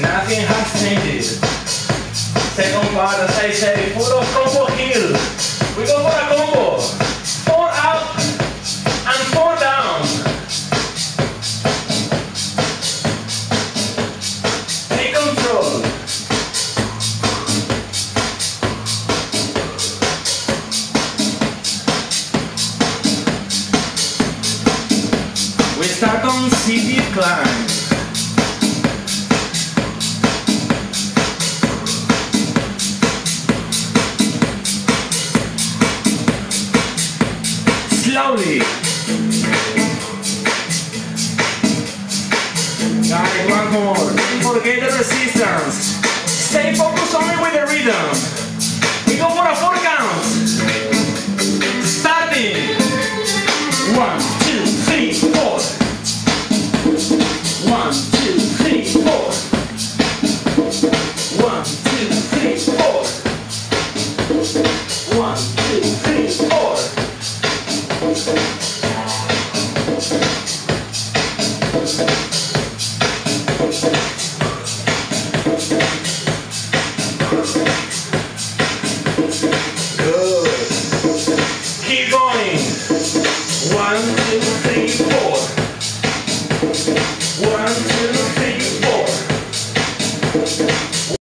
Nothing has changed. Second part, as I say, full of Start on city climb. Slowly. Guys, one more. Forget the resistance. Stay focused only with the rhythm. One, two, three, four. Good. Keep going. One.